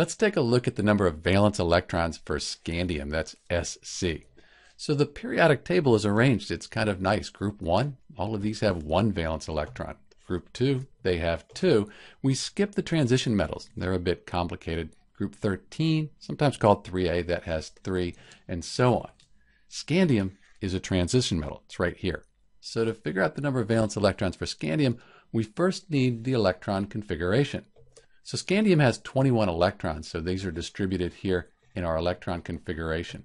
Let's take a look at the number of valence electrons for scandium, that's Sc. So the periodic table is arranged, it's kind of nice. Group 1, all of these have one valence electron. Group 2, they have two. We skip the transition metals, they're a bit complicated. Group 13, sometimes called 3a, that has three, and so on. Scandium is a transition metal, it's right here. So to figure out the number of valence electrons for scandium, we first need the electron configuration. So scandium has 21 electrons, so these are distributed here in our electron configuration.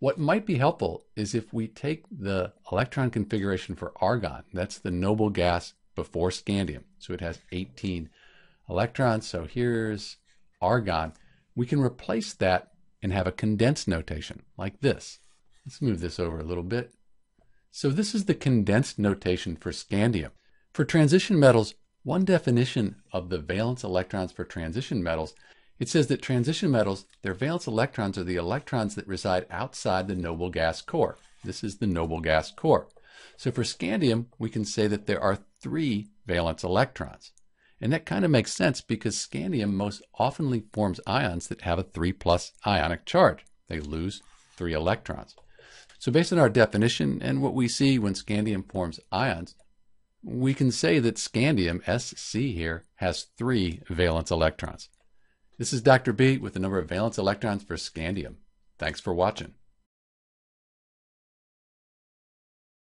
What might be helpful is if we take the electron configuration for argon, that's the noble gas before scandium, so it has 18 electrons, so here's argon. We can replace that and have a condensed notation like this. Let's move this over a little bit. So this is the condensed notation for scandium. For transition metals, one definition of the valence electrons for transition metals, it says that transition metals, their valence electrons are the electrons that reside outside the noble gas core. This is the noble gas core. So for scandium, we can say that there are three valence electrons. And that kind of makes sense because scandium most oftenly forms ions that have a 3 plus ionic charge. They lose three electrons. So based on our definition and what we see when scandium forms ions, we can say that scandium, Sc here, has three valence electrons. This is Dr. B with the number of valence electrons for scandium. Thanks for watching.